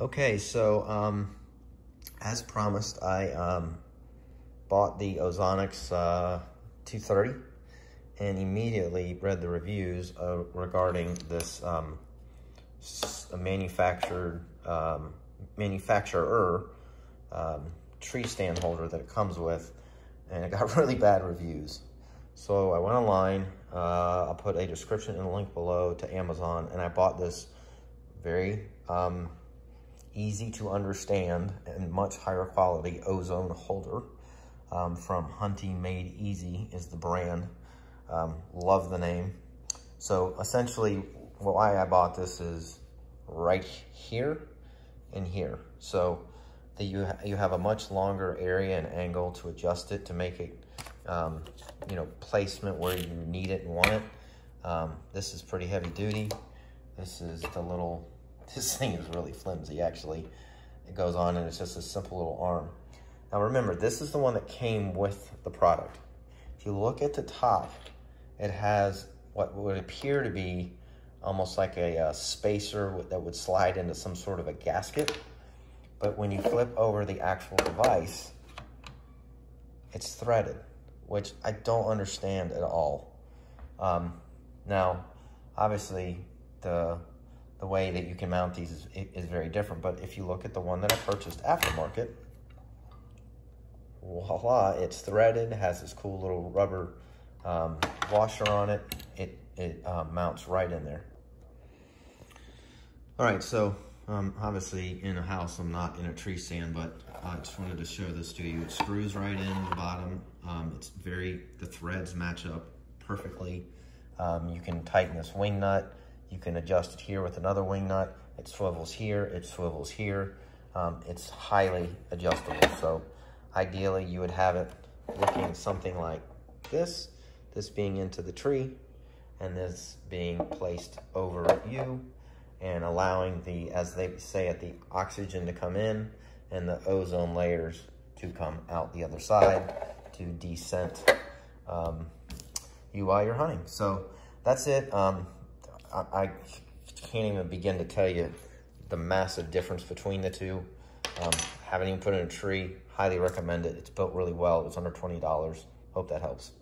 Okay, so um, as promised, I um, bought the Ozonics uh, 230 and immediately read the reviews uh, regarding this um, manufactured um, manufacturer um, tree stand holder that it comes with, and it got really bad reviews. So I went online, uh, I'll put a description and a link below to Amazon, and I bought this very um, easy to understand and much higher quality ozone holder um, from Hunting Made Easy is the brand. Um, love the name. So essentially why I bought this is right here and here. So that you, ha you have a much longer area and angle to adjust it to make it, um, you know, placement where you need it and want it. Um, this is pretty heavy duty. This is the little this thing is really flimsy, actually. It goes on and it's just a simple little arm. Now remember, this is the one that came with the product. If you look at the top, it has what would appear to be almost like a, a spacer that would slide into some sort of a gasket. But when you flip over the actual device, it's threaded, which I don't understand at all. Um, now, obviously, the the way that you can mount these is, is very different. But if you look at the one that I purchased aftermarket, voila, it's threaded, has this cool little rubber um, washer on it. It, it uh, mounts right in there. All right, so um, obviously in a house, I'm not in a tree stand, but I just wanted to show this to you. It screws right in the bottom. Um, it's very, the threads match up perfectly. Um, you can tighten this wing nut. You can adjust it here with another wing nut. It swivels here, it swivels here. Um, it's highly adjustable. So ideally you would have it looking something like this, this being into the tree and this being placed over you and allowing the, as they say at the oxygen to come in and the ozone layers to come out the other side to descent um, you while you're hunting. So that's it. Um, I, I can't even begin to tell you the massive difference between the two. Um, haven't even put in a tree. Highly recommend it. It's built really well. It's under $20. Hope that helps.